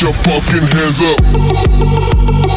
your fucking hands up.